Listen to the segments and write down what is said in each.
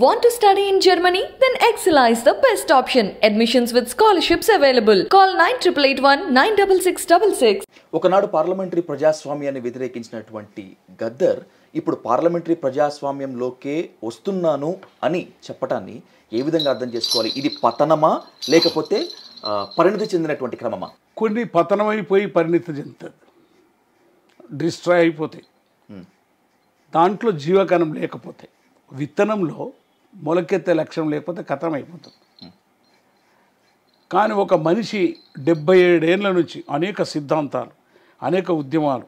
Want to study in Germany? Then Excella is the best option. Admissions with scholarships available. Call 9881 96666. ఒకనాడు parliamentary ప్రజాస్వామ్యాన్ని వ్యతిరేకించినటువంటి గద్దర్ ఇప్పుడు parliamentary ప్రజాస్వామ్యంలోకే వస్తున్నాను అని చెప్పటాన్ని ఏ విధంగా అర్థం చేసుకోవాలి ఇది పతనమా లేకపోతే పరిణతి చెందినటువంటి క్రమమా కొన్ని పతనమైపోయి పరిణితి చెందుతుంది డిస్ట్రాయ్ అయిపోతాయి దాంట్లో జీవకణం లేకపోతే విత్తనంలో మొలకెత్తే లక్ష్యం లేకపోతే కథం అయిపోతుంది. కానీ ఒక మనిషి డెబ్బై ఏడేళ్ళ నుంచి అనేక సిద్ధాంతాలు అనేక ఉద్యమాలు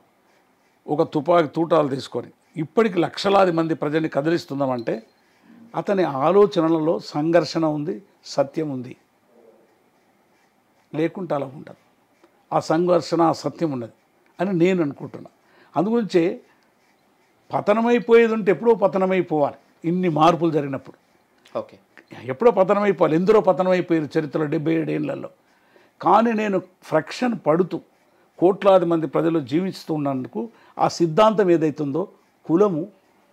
ఒక తుపాకి తూటాలు తీసుకొని ఇప్పటికి లక్షలాది మంది ప్రజల్ని కదిలిస్తున్నామంటే అతని ఆలోచనలలో సంఘర్షణ ఉంది సత్యం ఉంది. లేకుంటే అలా ఉండదు. ఆ సంఘర్షణ ఆ సత్యం ఉన్నది అని నేను అనుకుంటున్నా. అందుగురించే పతనమైపోయేది ఉంటే ఎప్పుడో పతనమైపోవాలి. ఇన్ని మార్పులు జరిగినప్పుడు. ఓకే. ఎప్పుడో పతనమైపోవాలి ఎందరో పతనమైపోయారు చరిత్రలో డెబ్బై ఏడేళ్ళలో కానీ నేను ఫ్రక్షన్ పడుతూ కోట్లాది మంది ప్రజలు జీవిస్తున్నందుకు ఆ సిద్ధాంతం ఏదైతుందో కులము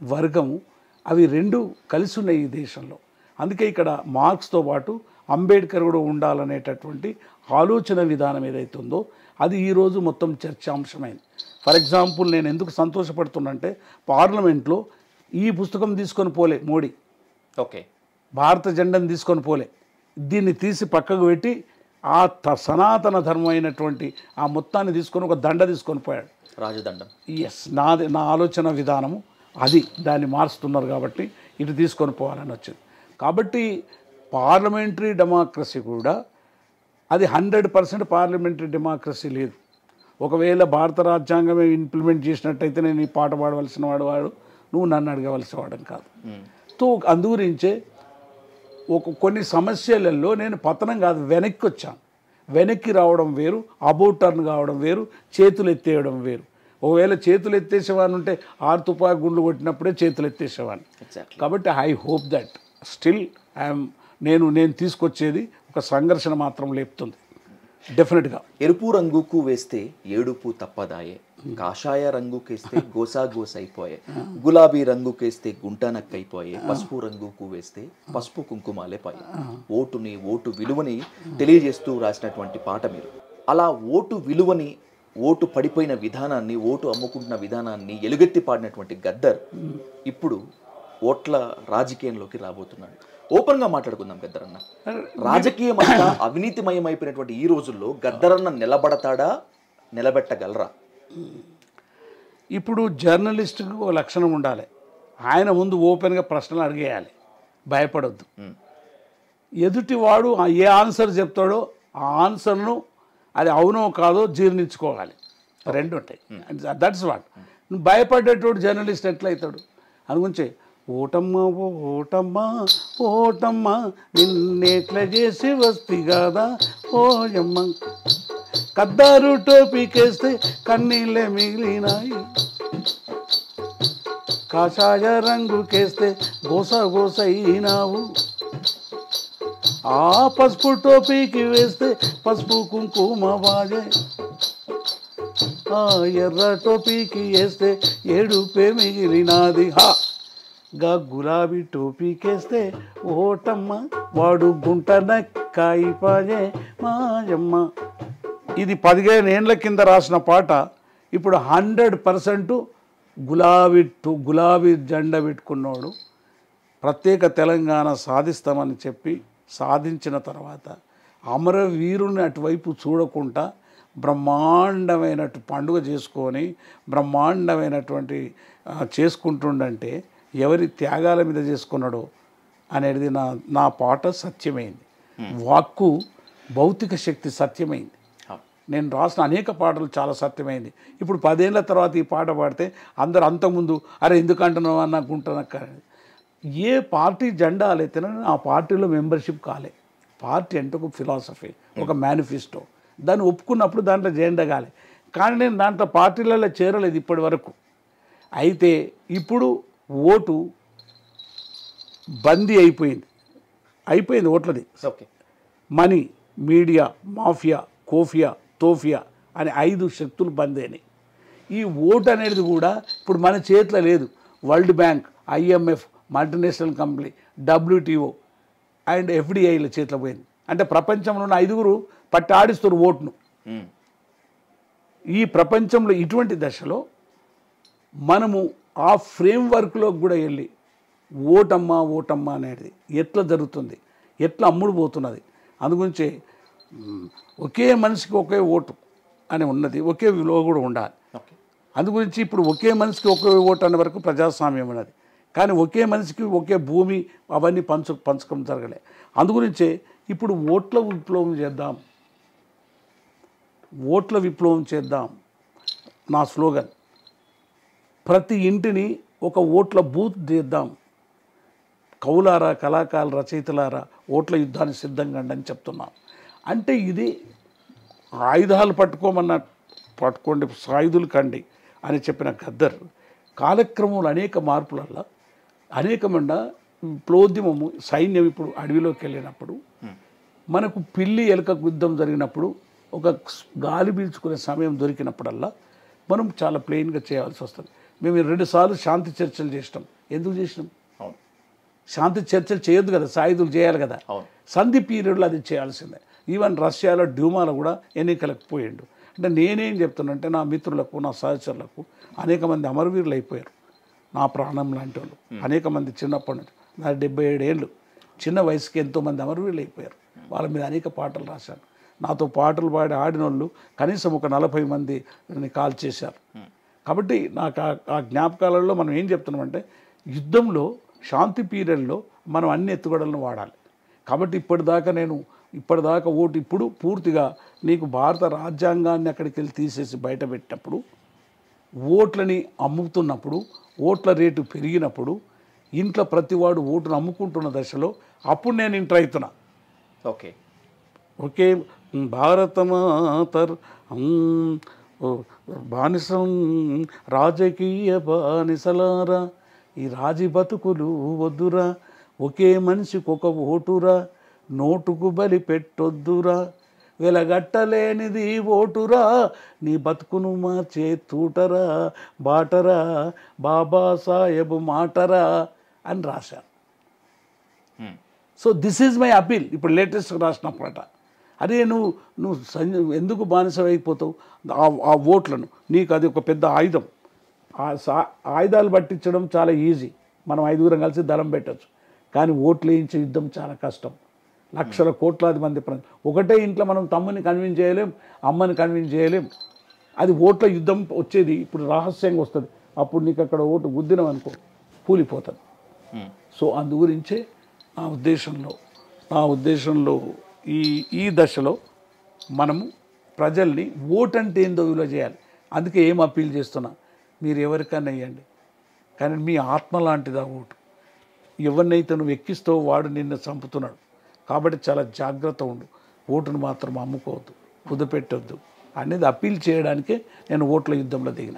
వర్గము అవి రెండు కలిసి ఉన్నాయి ఈ దేశంలో. అందుకే ఇక్కడ మార్క్స్తో పాటు అంబేద్కర్ కూడా ఉండాలనేటటువంటి ఆలోచన విధానం ఏదైతుందో అది ఈరోజు మొత్తం చర్చాంశమైంది. ఫర్ ఎగ్జాంపుల్ నేను ఎందుకు సంతోషపడుతున్నంటే పార్లమెంట్లో ఈ పుస్తకం తీసుకొని పోలే మోడీ. ఓకే. భారత జెండాను తీసుకొని పోలే. దీన్ని తీసి పక్కకు పెట్టి ఆ సనాతన ధర్మం అయినటువంటి ఆ మొత్తాన్ని తీసుకొని ఒక దండ తీసుకొని పోయాడు. రాజదండం. ఎస్ నాది నా ఆలోచన విధానము అది. దాన్ని మారుస్తున్నారు కాబట్టి ఇటు తీసుకొని పోవాలని వచ్చింది. కాబట్టి పార్లమెంటరీ డెమోక్రసీ కూడా అది హండ్రెడ్ పర్సెంట్ పార్లమెంటరీ డెమోక్రసీ లేదు. ఒకవేళ భారత రాజ్యాంగమే ఇంప్లిమెంట్ చేసినట్టయితే నేను ఈ పాట పాడవలసిన వాడు వాడు. నువ్వు నన్ను అడగవలసిన వాడని కాదు. తో అందుగురించే ఒక కొన్ని సమస్యలలో నేను పతనం కాదు వెనక్కి వచ్చాను. వెనక్కి రావడం వేరు అబౌట్ టర్న్ కావడం వేరు చేతులు ఎత్తేయడం వేరు. ఒకవేళ చేతులు ఎత్తేసేవాడిని ఉంటే ఆరు తుపాకి గుండ్లు కొట్టినప్పుడే చేతులు ఎత్తేసేవాడిని. కాబట్టి I hope that still I'm నేను నేను తీసుకొచ్చేది ఒక సంఘర్షణ మాత్రం లేపుతుంది. డెఫినెట్గా ఎరుపు రంగుకు వేస్తే ఏడుపు తప్పదాయే? కాషాయ రంగుకేస్తే గోసా గోస అయిపోయాయి గులాబీ రంగుకేస్తే గుంటనక్కైపోయే పసుపు రంగుకు వేస్తే పసుపు కుంకుమాలే పాయే. ఓటుని ఓటు విలువని తెలియజేస్తూ రాసినటువంటి పాట మీరు. అలా ఓటు విలువని ఓటు పడిపోయిన విధానాన్ని ఓటు అమ్ముకుంటున్న విధానాన్ని ఎలుగెత్తి పాడినటువంటి గద్దర్ ఇప్పుడు ఓట్ల రాజకీయంలోకి రాబోతున్నాడు. ఓపెన్గా మాట్లాడుకుందాం గద్దరన్న రాజకీయం అంతా అవినీతిమయం అయిపోయినటువంటి ఈ రోజుల్లో గద్దరన్న నిలబడతాడా నిలబెట్టగలరా? ఇప్పుడు జర్నలిస్ట్కి ఒక లక్షణం ఉండాలి. ఆయన ముందు ఓపెన్గా ప్రశ్నలు అడిగేయాలి. భయపడద్దు. ఎదుటివాడు ఏ ఆన్సర్ చెప్తాడో ఆ ఆన్సర్ను అది అవునో కాదో జీర్ణించుకోవాలి. రెండు ఉంటాయి. దట్స్ వాట్ నువ్వు భయపడేటోడు జర్నలిస్ట్ ఎట్లయితాడు? అందుగురించి ఓటమ్మ ఓ ఓటమ్మ ఓటమ్మ నిన్నెట్ల చేసి వస్తి కదా ఓయమ్మ. కద్దారు టోపీకేస్తే కన్నీళ్ళే మిగిలినాయి. కాషాయ రంగుకేస్తే గోస గోస ఆ పసుపు టోపీకి వేస్తే పసుపు కుంకుమ బాజే. ఆ ఎర్ర టోపీకి వేస్తే ఏడుపే మిగిలినాది. హా! గా గులాబీ టోపీకేస్తే ఓటమ్మ వాడు గుంట నక్కాయి పాజే. మాయమ్మ ఇది పదిహేను ఏండ్ల కింద రాసిన పాట. ఇప్పుడు హండ్రెడ్ పర్సెంట్ గులాబీ టు గులాబీ జెండా పెట్టుకున్నాడు ప్రత్యేక తెలంగాణ సాధిస్తామని చెప్పి సాధించిన తర్వాత అమరవీరుని అటువైపు చూడకుండా బ్రహ్మాండమైనటు పండుగ చేసుకొని బ్రహ్మాండమైనటువంటి చేసుకుంటుండంటే ఎవరి త్యాగాల మీద చేసుకున్నాడో అనేది నా నా పాట సత్యమైంది. వాక్కు భౌతిక శక్తి సత్యమైంది. నేను రాసిన అనేక పాటలు చాలా సత్యమైంది. ఇప్పుడు పదేళ్ళ తర్వాత ఈ పాట పాడితే అందరు అంతకుముందు అరే ఎందుకు అంటున్నావు అని నాకు ఉంటున్నాక ఏ పార్టీ జెండా అయితేనే ఆ పార్టీలో మెంబర్షిప్ కాలే. పార్టీ అంటే ఒక ఫిలాసఫీ ఒక మేనిఫెస్టో. దాన్ని ఒప్పుకున్నప్పుడు దాంట్లో జెండా కాలే. కానీ నేను దాంట్లో పార్టీలలో చేరలేదు ఇప్పటి వరకు. అయితే ఇప్పుడు ఓటు బందీ అయిపోయింది. అయిపోయింది ఓట్లది. ఓకే. మనీ మీడియా మాఫియా కోఫియా తోఫియా అనే ఐదు శక్తులు అయినాయి ఈ ఓటు అనేది కూడా ఇప్పుడు మన చేతిలో లేదు. World Bank IMF multinational company WTO and ఎఫ్డిఐల చేతిలో పోయింది. అంటే ప్రపంచంలో ఉన్న ఐదుగురు పట్టి ఆడిస్తారు ఓటును ఈ ప్రపంచంలో ఇటువంటి దశలో మనము ఆ ఫ్రేమ్వర్క్లో కూడా వెళ్ళి ఓటమ్మా ఓటమ్మా అనేది ఎట్లా జరుగుతుంది? ఎట్లా అమ్ముడు పోతున్నది? అందుగురించి ఒకే మనిషికి ఒకే ఓటు అని ఉన్నది ఒకే విలువ కూడా ఉండాలి. అందుగురించి ఇప్పుడు ఒకే మనిషికి ఒకే ఓటు అనే వరకు ప్రజాస్వామ్యం ఉన్నది. కానీ ఒకే మనిషికి ఒకే భూమి అవన్నీ పంచు పంచకం జరగలే. అందుగురించే ఇప్పుడు ఓట్ల విప్లవం చేద్దాం. ఓట్ల విప్లవం చేద్దాం. నా స్లోగన్. ప్రతి ఇంటిని ఒక ఓట్ల బూత్ చేద్దాం. కవులారా కళాకారుల రచయితలారా ఓట్ల యుద్ధానికి సిద్ధంగా అండి అని చెప్తున్నాం. అంటే ఇది ఆయుధాలు పట్టుకోమన్న పట్టుకోండి సాయుధులు కండి అని చెప్పిన గద్దర్ కాలక్రమంలో అనేక మార్పులల్ల అనేకమైన విప్లవోద్యమము సైన్యం ఇప్పుడు అడవిలోకి వెళ్ళినప్పుడు మనకు పిల్లి ఎలుక యుద్ధం జరిగినప్పుడు ఒక గాలి పీల్చుకునే సమయం దొరికినప్పుడల్లా మనం చాలా ప్లెయిన్గా చేయాల్సి వస్తుంది. మేము రెండుసార్లు శాంతి చర్చలు చేసినాం. ఎందుకు చేసినాం? శాంతి చర్చలు చేయొద్దు కదా సాయుధులు చేయాలి కదా. సంధి పీరియడ్లో అది చేయాల్సిందే. ఈవెన్ రష్యాలో డ్యూమాలో కూడా ఎన్నికలకు పోయిండు. అంటే నేనేం చెప్తున్నానంటే నా మిత్రులకు నా సహచరులకు అనేక మంది అమరవీరులు అయిపోయారు. నా ప్రాణం లాంటి వాళ్ళు. అనేక మంది చిన్నప్పటి నుంచి నా డెబ్బై ఏడేళ్ళు చిన్న వయసుకి ఎంతోమంది అమరవీరులు అయిపోయారు. వాళ్ళ మీద అనేక పాటలు రాశాను నాతో పాటలు పాడి ఆడిన వాళ్ళు కనీసం ఒక నలభై మంది కాల్ చేశారు. కాబట్టి నాకు ఆ- ఆ జ్ఞాపకాలలో మనం ఏం చెప్తున్నామంటే యుద్ధంలో శాంతి పీరియడ్లో మనం అన్ని ఎత్తుగడలను వాడాలి. కాబట్టి ఇప్పటిదాకా నేను ఇప్పటిదాకా ఓటు ఇప్పుడు పూర్తిగా నీకు భారత రాజ్యాంగాన్ని అక్కడికి వెళ్ళి తీసేసి బయట పెట్టినప్పుడు ఓట్లని అమ్ముతున్నప్పుడు ఓట్ల రేటు పెరిగినప్పుడు ఇంట్లో ప్రతివాడు ఓటును అమ్ముకుంటున్న దశలో అప్పుడు నేను ఇంటర్ అవుతున్నా. ఓకే. ఓకే భారతమాతర్ ఉమ్, ఓ, బానిసం రాజకీయ బానిసలారా ఈ రాజీ బతుకులు వద్దురా ఒకే మనిషికి ఒక ఓటురా నోటుకు బలి పెట్టొద్దురా వెలగట్టలేనిది ఓటురా నీ బతుకును మార్చే తూటరా బాటరా బాబా సాహెబ్ మాటరా అని రాశారు. ఉమ్, so this is my appeal. ఇప్పుడు లేటెస్ట్ రాసిన పాట అదే నువ్వు నువ్వు సంజ ఎందుకు బానిస అయిపోతావు? ఆ- ఆ ఓట్లను. నీకు అది ఒక పెద్ద ఆయుధం. ఆ సా- ఆయుధాలు పట్టించడం చాలా ఈజీ. మనం ఐదుగురం కలిసి దళం పెట్టచ్చు. కానీ ఓట్లు వేయించే యుద్ధం చాలా కష్టం. లక్షల కోట్లాది మంది ప్ర ఒకటే ఇంట్లో మనం తమ్ముని కన్విన్స్ చేయలేం అమ్మని కన్విన్స్ చేయలేం. అది ఓట్ల యుద్ధం వచ్చేది ఇప్పుడు రహస్యంగా వస్తుంది. అప్పుడు నీకు అక్కడ ఓటు గుద్దినం అనుకో కూలిపోతుంది సో అందు గురించే నా ఉద్దేశంలో నా ఉద్దేశంలో ఈ ఈ దశలో మనము ప్రజల్ని ఓట్ అంటే ఏందో విలువ చేయాలి. అందుకే ఏం అప్పీల్ చేస్తున్నా మీరు ఎవరికైనా వేయండి కానీ మీ ఆత్మ లాంటిదా ఓటు. ఎవరినైతే నువ్వు ఎక్కిస్తావో వాడు నిన్ను చంపుతున్నాడు. కాబట్టి చాలా జాగ్రత్త ఉండు. ఓటును మాత్రం అమ్ముకోవద్దు. కుదపెట్టొద్దు. అనేది అప్పీల్ చేయడానికే నేను ఓట్ల యుద్ధంలో దిగిన.